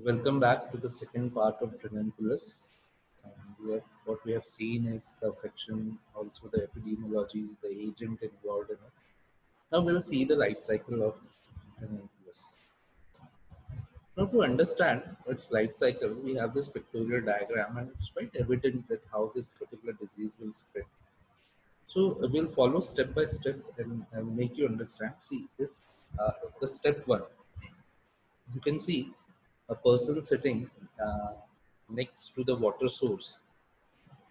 Welcome back to the second part of Dracunculus. Um, what we have seen is the affection, also the epidemiology, the agent involved in it. Now we'll see the life cycle of Dracunculus. Now to understand its life cycle, we have this pictorial diagram and it's quite evident that how this particular disease will spread. So we'll follow step by step and, and make you understand. See this, uh, the step one. You can see a person sitting uh, next to the water source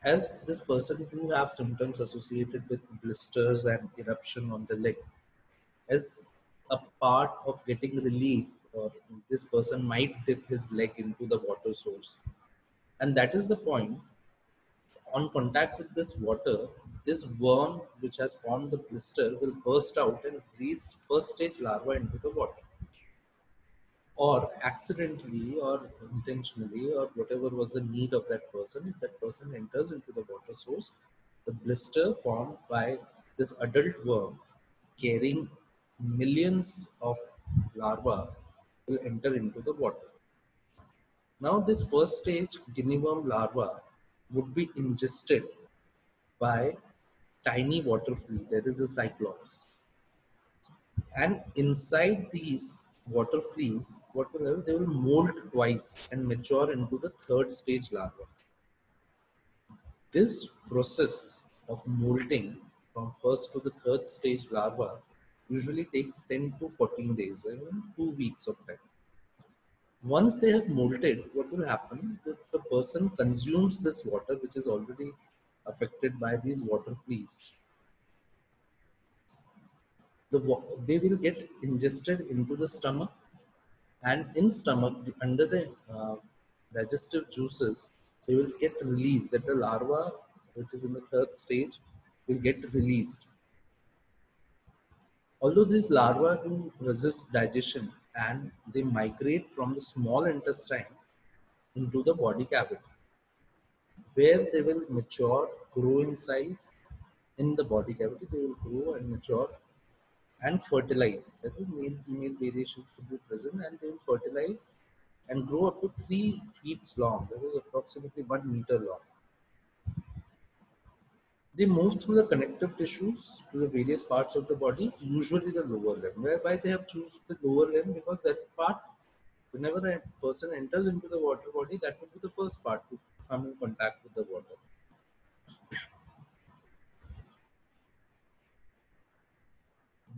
has this person who have symptoms associated with blisters and eruption on the leg as a part of getting relief or this person might dip his leg into the water source. And that is the point. On contact with this water this worm which has formed the blister will burst out and release first stage larva into the water or accidentally or intentionally or whatever was the need of that person if that person enters into the water source the blister formed by this adult worm carrying millions of larvae will enter into the water. Now this first stage guinea worm larva would be ingested by tiny water flea that is the cyclops. And inside these water fleas, what will happen? They will mold twice and mature into the third stage larva. This process of molding from first to the third stage larva usually takes 10 to 14 days, even two weeks of time. Once they have molted, what will happen? The, the person consumes this water, which is already affected by these water fleas the they will get ingested into the stomach and in stomach under the uh, digestive juices they will get released. That the larva which is in the third stage will get released. Although these larvae do resist digestion and they migrate from the small intestine into the body cavity where they will mature grow in size in the body cavity they will grow and mature and fertilize. That is male female variations to be present and they will fertilize and grow up to three feet long. That is approximately one meter long. They move through the connective tissues to the various parts of the body, usually the lower limb. Whereby they have chosen the lower limb because that part, whenever a person enters into the water body, that would be the first part to come in contact with the water.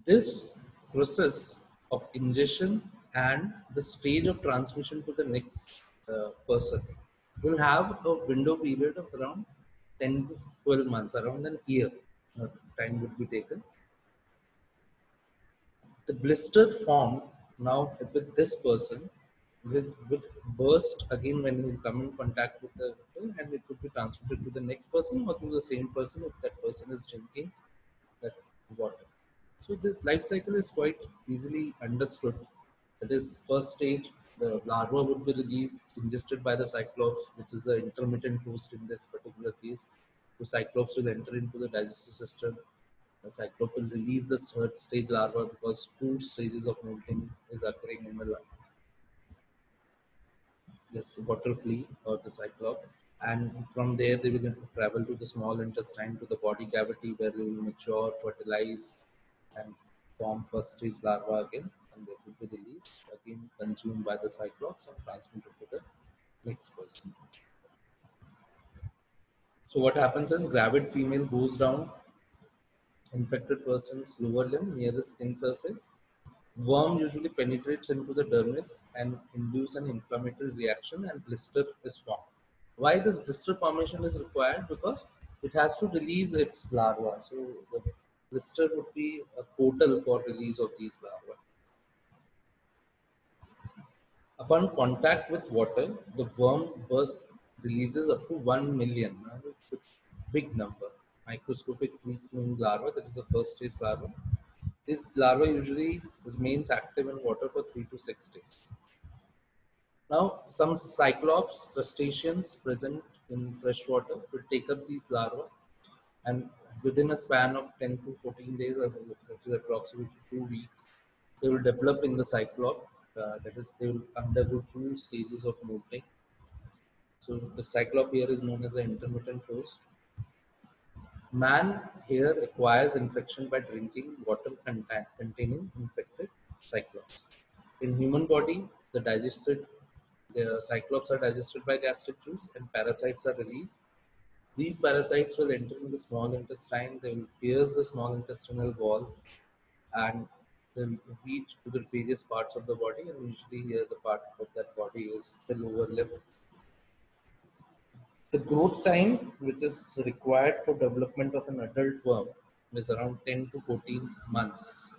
This process of ingestion and the stage of transmission to the next uh, person will have a window period of around 10 to 12 months, around an year uh, time would be taken. The blister formed now with this person will, will burst again when you come in contact with the and it could be transmitted to the next person or to the same person if that person is drinking. So the life cycle is quite easily understood. That is, first stage, the larva would be released, ingested by the cyclops, which is the intermittent host in this particular case. The cyclops will enter into the digestive system. The cyclops will release the third stage larva because two stages of molting is occurring in the larva. This water flea or the cyclops and from there they will travel to the small intestine to the body cavity where they will mature, fertilize, and form first stage larva again and they will be released again consumed by the cyclops and transmitted to the next person. So what happens is gravid female goes down infected person's lower limb near the skin surface. Worm usually penetrates into the dermis and induce an inflammatory reaction and blister is formed. Why this blister formation is required? Because it has to release its larva. So the blister would be a portal for release of these larvae. Upon contact with water, the worm burst releases up to 1 million. Big number. Microscopic free swimming larva, that is the first stage larva. This larva usually remains active in water for 3 to 6 days. Now, some cyclops crustaceans present in fresh water will take up these larvae and within a span of 10 to 14 days, which is approximately two weeks, they will develop in the cyclop Uh, that is, they will undergo two stages of molting. So the cyclop here is known as the intermittent host. Man here acquires infection by drinking water contain- containing infected cyclops. In human body, the digested the cyclops are digested by gastric juice and parasites are released. These parasites will enter in the small intestine, they will pierce the small intestinal wall and they'll reach to the various parts of the body and usually here the part of that body is the lower lip. The growth time which is required for development of an adult worm is around 10 to 14 months.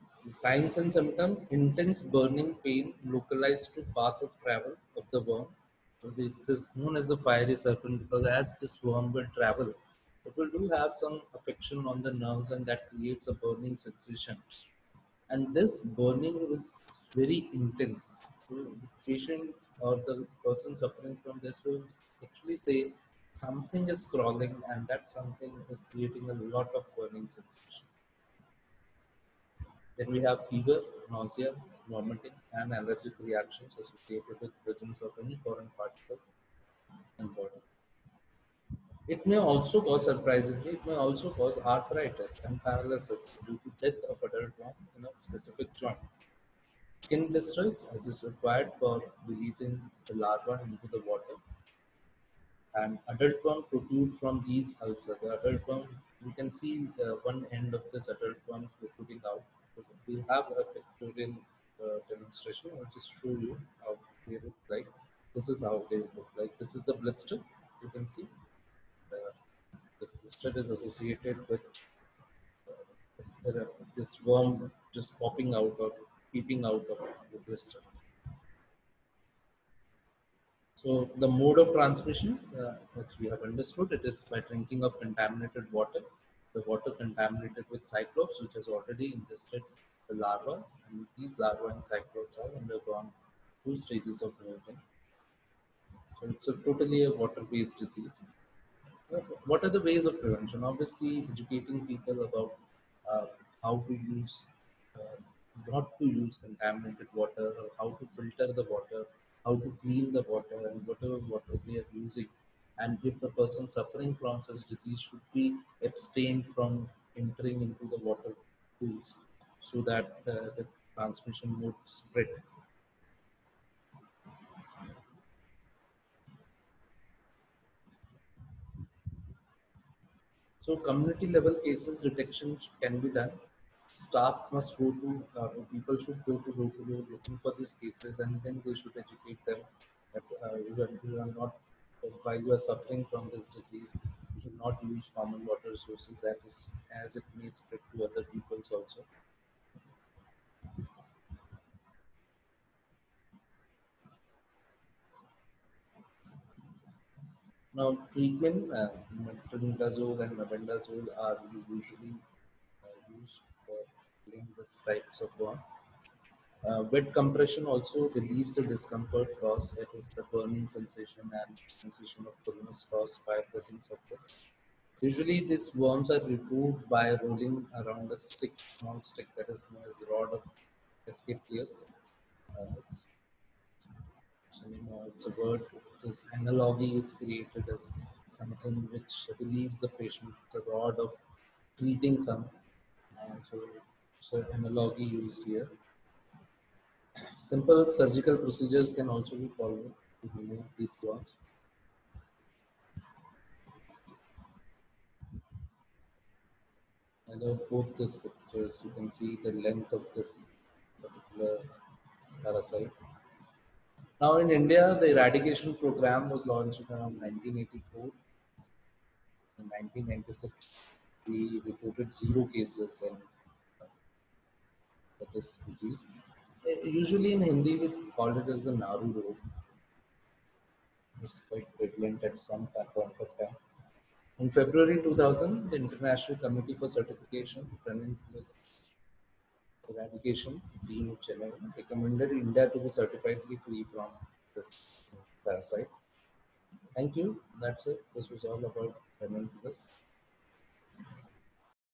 The signs and symptoms intense burning pain localized to path of travel of the worm. So this is known as the fiery serpent because as this worm will travel, it will do have some affection on the nerves and that creates a burning sensation. And this burning is very intense. So patient or the person suffering from this will actually say something is crawling and that something is creating a lot of burning sensation. Then we have fever, nausea, vomiting, and allergic reactions associated with presence of any foreign particle in body. It may also cause, surprisingly, it may also cause arthritis and paralysis due to death of adult worm in a specific joint. Skin distress, as is required for releasing the larva into the water, and adult worm protrude from these ulcers. The adult worm, we can see uh, one end of this adult worm protruding out. We have a pictorial uh, demonstration. I'll just show you how they look like. This is how they look like. This is the blister. You can see uh, this blister is associated with uh, this worm just popping out or peeping out of the blister. So the mode of transmission, uh, which we have understood, it is by drinking of contaminated water. The water contaminated with cyclops, which has already ingested the larva, and these larvae and cyclops are undergone two stages of molting. So it's a totally a water-based disease. What are the ways of prevention? Obviously, educating people about uh, how to use, uh, not to use contaminated water, or how to filter the water, how to clean the water, and whatever water they are using. And if the person suffering from such disease should be abstained from entering into the water pools so that uh, the transmission would spread. So community level cases detection can be done. Staff must go to, uh, people should go to door looking for these cases and then they should educate them that uh, you, are, you are not, while you are suffering from this disease, you should not use common water sources as, as it may spread to other peoples also. Now, treatment, uh, metronidazole and mebendazole are usually uh, used for killing this types of worm. Uh, wet compression also relieves the discomfort caused, that is the burning sensation and sensation of fullness caused by presence of this. Usually, these worms are removed by rolling around a stick, small stick that is known as rod of Asclepius. Uh, so, it's a word, this analogy is created as something which relieves the patient, the rod of treating some. Uh, so, so analogy used here. Simple surgical procedures can also be followed to remove these worms. And I hope this pictures, you can see the length of this particular parasite. Now in India, the eradication program was launched around 1984. In 1996, we reported zero cases in uh, this disease. Usually in Hindi, we called it as the Naru road. It's quite prevalent at some point of time. In February 2000, the International Committee for Certification, Eradication Team of Geneva, recommended India to be certifiedly free from this parasite. Thank you. That's it. This was all about Preventive.